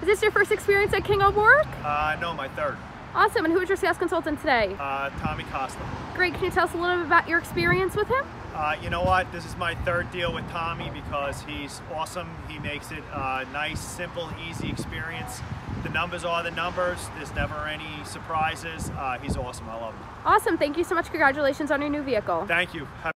Is this your first experience at King O'Rourke? Uh, no, my third. Awesome. And who is your sales consultant today? Uh, Tommy Costa. Great. Can you tell us a little bit about your experience with him? Uh, you know what? This is my third deal with Tommy because he's awesome. He makes it a nice, simple, easy experience. The numbers are the numbers. There's never any surprises. Uh, he's awesome. I love him. Awesome. Thank you so much. Congratulations on your new vehicle. Thank you. Have